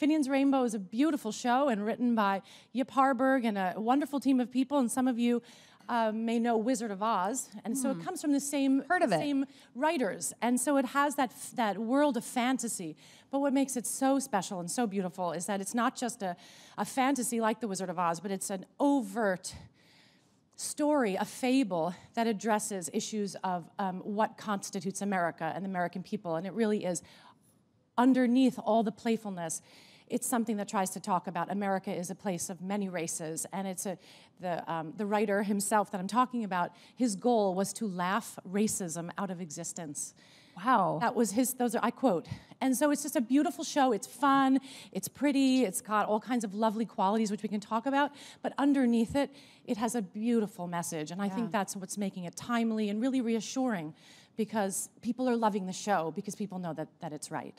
Finian's Rainbow is a beautiful show and written by Yip Harburg and a wonderful team of people. And some of you um, may know Wizard of Oz, and so it comes from the same Heard of it. writers, and so it has that that world of fantasy. But what makes it so special and so beautiful is that it's not just a, a fantasy like the Wizard of Oz, but it's an overt story, a fable that addresses issues of um, what constitutes America and the American people, and it really is underneath all the playfulness, it's something that tries to talk about America is a place of many races, and it's a the um, the writer himself that I'm talking about. His goal was to laugh racism out of existence. Wow. That was his. Those are I quote. And so it's just a beautiful show. It's fun. It's pretty. It's got all kinds of lovely qualities which we can talk about. But underneath it, it has a beautiful message, and I think that's what's making it timely and really reassuring, because people are loving the show because people know that that it's right.